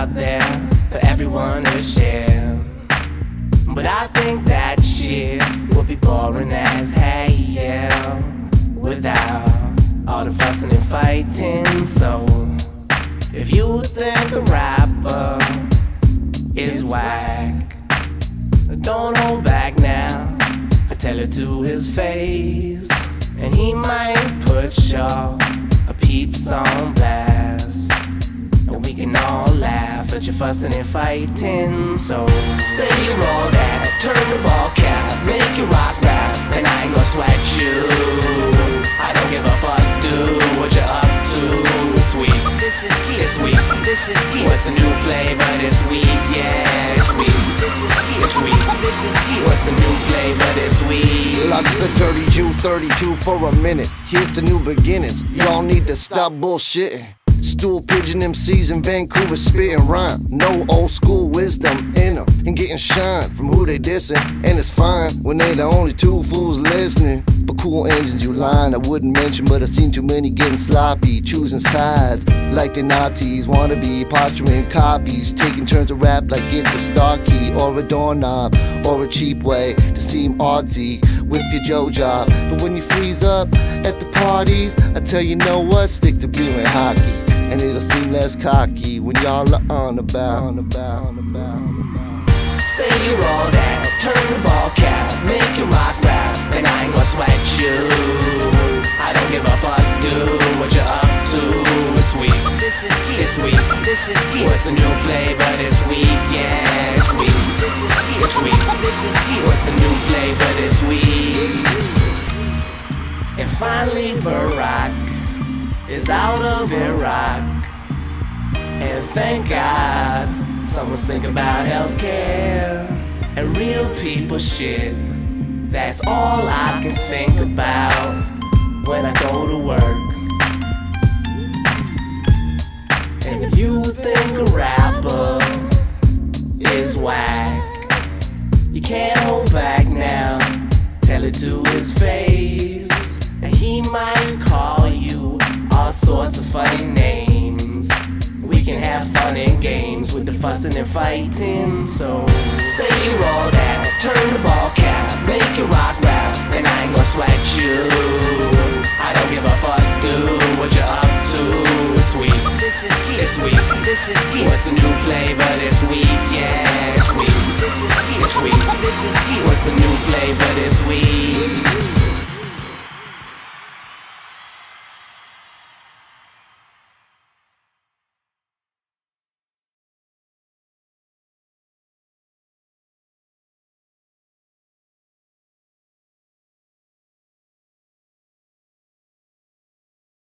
out there for everyone to share. But I think that shit would be boring as hell without all the fussing and fighting. So if you think a rapper is whack, don't hold back now. I tell it to his face, and he might put your peeps on black laugh at your fussing and fighting. So say you're all that, turn the ball cap, make it rock rap, and I ain't gonna sweat you. I don't give a fuck, dude, what you up to? this sweet, Listen it's here, sweet. listen here, What's the new flavor this week? Yeah, it's sweet. listen here, It's sweet. listen here. What's the new flavor this week? Like I said, 32, 32 for a minute. Here's the new beginnings. Y'all need to stop bullshitting. Stool pigeon MCs in Vancouver spitting rhyme. No old school wisdom in them and getting shine from who they dissing. And it's fine when they the only two fools listening. But cool engines you line, I wouldn't mention, but I've seen too many getting sloppy, choosing sides like the Nazis. Wanna be posturing copies, taking turns to rap like it's a star key or a doorknob or a cheap way to seem artsy with your Joe job. But when you freeze up at the parties, I tell you know what, stick to beer and hockey. And it'll seem less cocky when y'all are on about, on about, on about, on about. Say you're all that, turn the ball cap, make it rock rap, and I ain't gonna sweat you. I don't give a fuck, dude, what you up to? It's sweet, Listen here, it's sweet. listen here, What's the new flavor this week? Yeah, it's sweet, listen here, it's sweet. listen here. What's the new flavor this week? And finally, Barack is out of Iraq. And thank God someone's thinking about healthcare and real people shit. That's all I can think about when I go fun and games with the fussing and fighting. So say you're all that, turn the ball cap, make it rock rap, and I ain't gonna sweat you. I don't give a fuck, dude, what you up to? Listen here, it's sweet. listen here, What's the new flavor this week? Yeah, it's sweet. listen here, It's sweet. listen. What's the new flavor this week?